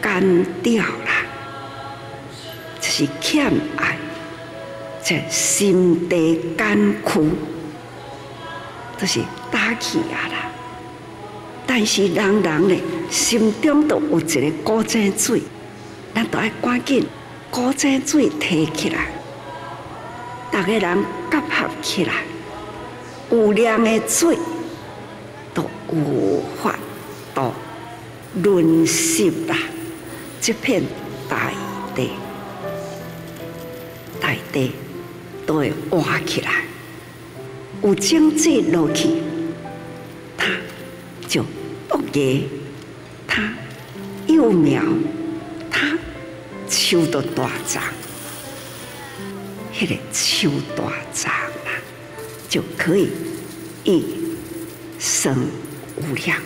干掉了，这是欠爱，这心地干枯，这是打气啊啦。但是人人呢，心中都有一个古井水，咱都要赶紧古井水提起来，大家人结合起来，有量的水都无法度润湿啦，这片大地，大地都会挖起来，有井水落去，它就不给它幼苗，它树都大长，迄个树大长啦，就可以一生无量。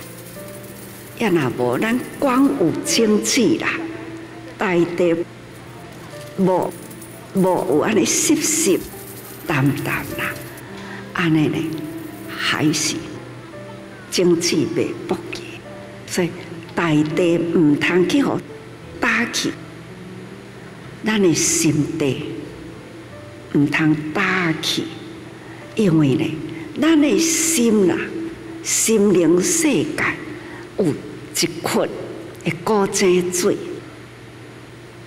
也若无咱光有经济啦，大地无无有安尼湿湿淡淡啦，安尼呢还是经济未不及，所以大地毋通去互打去，咱的心地毋通打去，因为呢，咱的心啦，心灵世界有。一窟的古井水，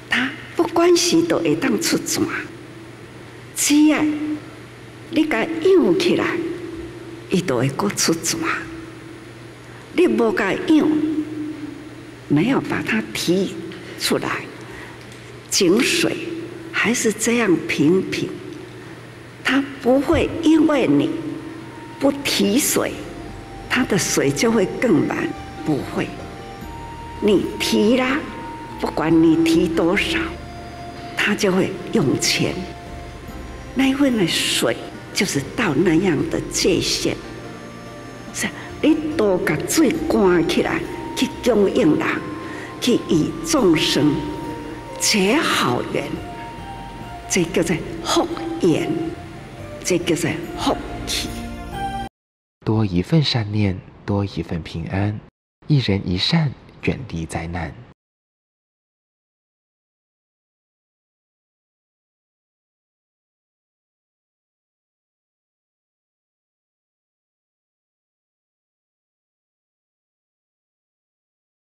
它不管是都会当出泉，只要你甲养起来，伊都会过出泉。你无甲养，没有把它提出来，井水还是这样平平，它不会因为你不提水，它的水就会更满。不会，你提啦，不管你提多少，他就会用钱。那一份的水就是到那样的界限，是你多把水关起来，去供应人，去与众生结好缘，这叫做福缘，这叫做福气。多一份善念，多一份平安。一人一善，远离灾难。